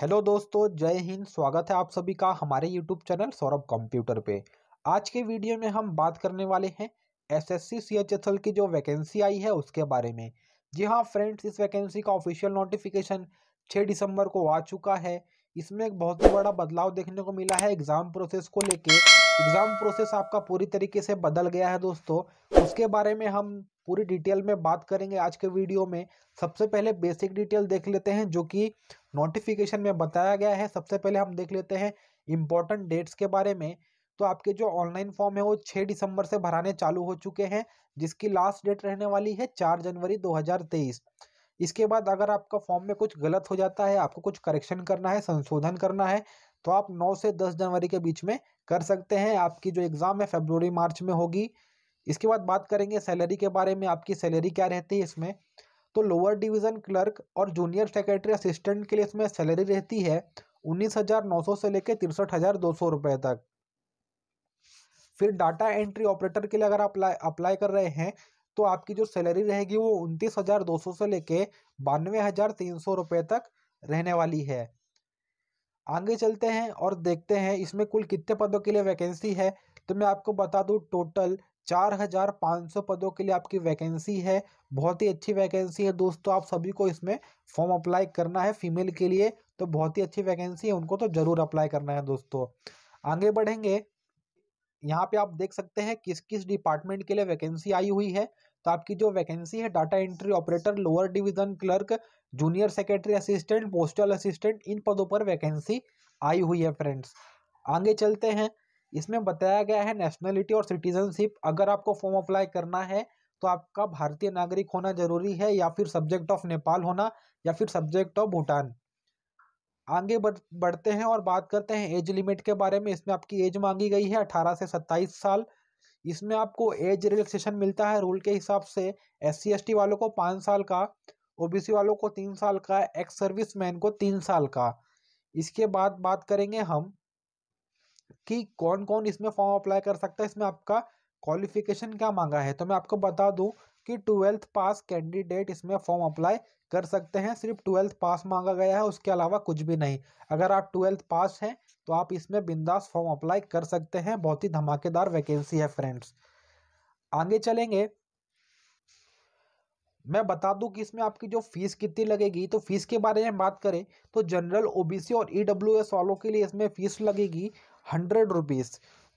Hello दोस्तों, जय हिंद। स्वागत है आप सभी का हमारे यूट्यूब चैनल सौरभ कंप्यूटर पे। आज के वीडियो में हम बात करने वाले हैं एसएससी सीएचएसएल की जो वैकेंसी आई है उसके बारे में। जी हाँ फ्रेंड्स इस वैकेंसी का ऑफिशियल नोटिफिकेशन 6 दिसंबर को आ चुका है। इसमें एक बहुत ही बड़ा बदलाव देखने को मिला है एग्ज़ाम प्रोसेस को लेके। एग्ज़ाम प्रोसेस आपका पूरी तरीके से बदल गया है दोस्तों। उसके बारे में हम पूरी डिटेल में बात करेंगे आज के वीडियो में। सबसे पहले बेसिक डिटेल देख लेते हैं, जो कि नोटिफिकेशन में बताया गया है। सबसे पहले हम देख लेते हैं इम्पोर्टेंट डेट्स के बारे में। तो आपके जो ऑनलाइन फॉर्म है, वो 6 दिसंबर से भराने चालू हो चुके हैं, जिसकी लास्ट डेट रहने वाली है 4 जनवरी 2023 इसके बाद अगर आपका फॉर्म में कुछ गलत हो जाता है, आपको कुछ करेक्शन करना है, संशोधन करना है तो आप 9 से 10 जनवरी के बीच में कर सकते हैं। आपकी जो एग्ज़ाम है फेब्रुवरी मार्च में होगी। इसके बाद बात करेंगे सैलरी के बारे में, आपकी सैलरी क्या रहती है इसमें? तो लोअर डिवीज़न क्लर्क और जूनियर सेक्रेटरी असिस्टेंट के लिए इसमें सैलरी रहती है उन्नीस हज़ार नौ सौ से लेकर तिरसठ हज़ार दो सौ रुपये तक। फिर डाटा एंट्री ऑपरेटर के लिए अगर आप अप्लाई कर रहे हैं तो आपकी जो सैलरी रहेगी वो उनतीस हज़ार दो सौ से लेके बानवे हज़ार तीन सौ रुपये तक रहने वाली है। आगे चलते हैं और देखते हैं इसमें कुल कितने पदों के लिए वैकेंसी है। तो मैं आपको बता दूँ, टोटल चार हज़ार पाँच सौ पदों के लिए आपकी वैकेंसी है। बहुत ही अच्छी वैकेंसी है दोस्तों, आप सभी को इसमें फॉर्म अप्लाई करना है फीमेल के लिए। तो बहुत ही अच्छी वैकेंसी है, उनको तो ज़रूर अप्लाई करना है दोस्तों। आगे बढ़ेंगे यहाँ पे आप देख सकते हैं किस किस डिपार्टमेंट के लिए वैकेंसी आई हुई है। तो आपकी जो वैकेंसी है data entry operator lower division clerk junior secretary assistant postal assistant इन पदों पर वैकेंसी आई हुई है फ्रेंड्स आगे चलते हैं। इसमें बताया गया है नेशनलिटी और सिटीजनशिप अगर आपको फॉर्म अप्लाई करना है तो आपका भारतीय नागरिक होना ज़रूरी है या फिर सब्जेक्ट ऑफ़ नेपाल होना या फिर सब्जेक्ट ऑफ़ भूटान आगे बढ़, बढ़ते हैं और बात करते हैं एज लिमिट के बारे में। इसमें आपकी एज मांगी गई है अठारह से सत्ताईस साल। इसमें आपको एज रिलैक्सेशन मिलता है रूल के हिसाब से। एस सी वालों को पाँच साल का ओबीसी वालों को तीन साल का, एक्स सर्विस मैन को तीन साल का। इसके बाद बात करेंगे हम कि कौन कौन इसमें फॉर्म अप्लाई कर सकता है। इसमें आपका क्वालिफिकेशन क्या मांगा है? तो मैं आपको बता दूँ कि ट्वेल्थ पास कैंडिडेट इसमें फॉर्म अप्लाई कर सकते हैं। सिर्फ़ ट्वेल्थ पास मांगा गया है, उसके अलावा कुछ भी नहीं। अगर आप ट्वेल्थ पास हैं तो आप इसमें बिंदास फॉर्म अप्लाई कर सकते हैं। बहुत ही धमाकेदार वैकेंसी है फ्रेंड्स आगे चलेंगे। मैं बता दूँ कि इसमें आपकी जो फ़ीस कितनी लगेगी तो फ़ीस के बारे में बात करें तो जनरल ओबीसी और ईडब्ल्यूएस वालों के लिए इसमें फ़ीस लगेगी हंड्रेड रुपीज़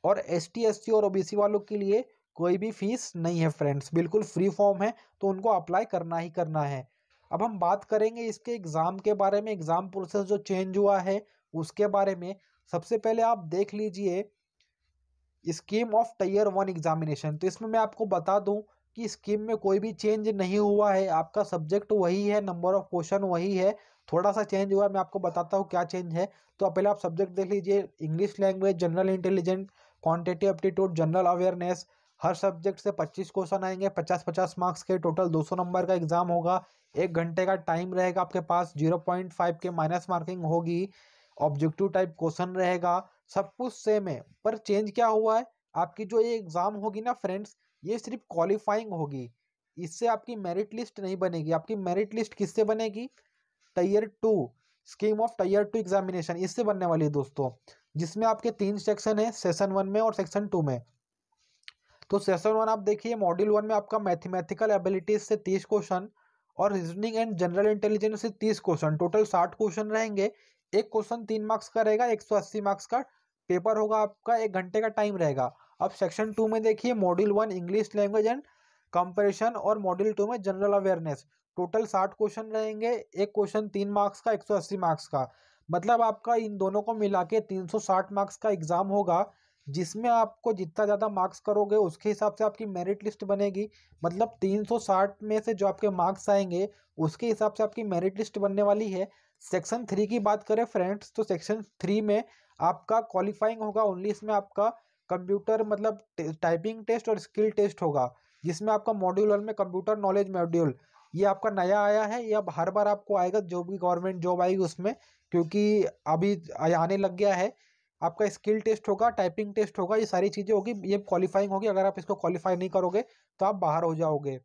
और एस टी और ओबीसी वालों के लिए कोई भी फ़ीस नहीं है फ्रेंड्स बिल्कुल फ्री फॉर्म है तो उनको अप्लाई करना ही करना है। अब हम बात करेंगे इसके एग्ज़ाम के बारे में। एग्ज़ाम प्रोसेस जो चेंज हुआ है, उसके बारे में। सबसे पहले आप देख लीजिए scheme of tier one examination तो इसमें मैं आपको बता दूँ कि स्कीम में कोई भी चेंज नहीं हुआ है। आपका सब्जेक्ट वही है नंबर ऑफ़ क्वेश्चन वही है। थोड़ा सा चेंज हुआ है, मैं आपको बताता हूँ क्या चेंज है। तो पहले आप सब्जेक्ट देख लीजिए। English language general intelligent quantity aptitude general awareness हर सब्जेक्ट से 25 क्वेश्चन आएँगे 50-50 मार्क्स के टोटल 200 नंबर का एग्ज़ाम होगा। एक घंटे का टाइम रहेगा आपके पास 0.5 के माइनस मार्किंग होगी। ऑब्जेक्टिव टाइप क्वेश्चन रहेगा। सब कुछ सेम है। पर चेंज क्या हुआ है? आपकी जो ये एग्ज़ाम होगी ना फ्रेंड्स ये सिर्फ़ क्वालिफाइंग होगी। इससे आपकी मेरिट लिस्ट नहीं बनेगी। आपकी मेरिट लिस्ट किससे बनेगी? Tier two scheme of tier two examination इससे बनने वाली है दोस्तों। जिसमें आपके तीन सेक्शन है सेशन वन में और सेक्शन टू में। तो सेशन वन आप देखिए मॉड्यूल वन में आपका मैथमेटिकल एबिलिटीज से तीस क्वेश्चन और रीजनिंग एंड जनरल इंटेलिजेंस से तीस क्वेश्चन टोटल साठ क्वेश्चन रहेंगे। एक क्वेश्चन तीन मार्क्स का रहेगा, एक सौ अस्सी मार्क्स का पेपर होगा आपका, एक घंटे का टाइम रहेगा। अब सेक्शन टू में देखिए module one English language and comprehension और मॉड्यूल टू में जनरल अवेयरनेस टोटल साठ क्वेश्चन रहेंगे, एक क्वेश्चन तीन मार्क्स का, एक सौ अस्सी मार्क्स का। मतलब आपका इन दोनों को मिला के तीन सौ साठ मार्क्स का एग्ज़ाम होगा, जिसमें आपको जितना ज़्यादा मार्क्स करोगे, उसके हिसाब से आपकी मेरिट लिस्ट बनेगी। मतलब 360 में से जो आपके मार्क्स आएँगे, उसके हिसाब से आपकी मेरिट लिस्ट बनने वाली है। सेक्शन थ्री की बात करें फ्रेंड्स तो सेक्शन थ्री में आपका क्वालिफाइंग होगा ओनली इसमें आपका कंप्यूटर मतलब टाइपिंग टेस्ट और स्किल टेस्ट होगा, जिसमें आपका मॉड्यूल वन में कंप्यूटर नॉलेज मॉड्यूल ये आपका नया आया है, ये अब हर बार आपको आएगा, जो भी गवर्नमेंट जॉब आएगी उसमें। क्योंकि अभी आने लग गया है, आपका स्किल टेस्ट होगा, टाइपिंग टेस्ट होगा, ये सारी चीज़ें होगी, ये क्वालिफाइंग होगी, अगर आप इसको क्वालिफाई नहीं करोगे तो आप बाहर हो जाओगे।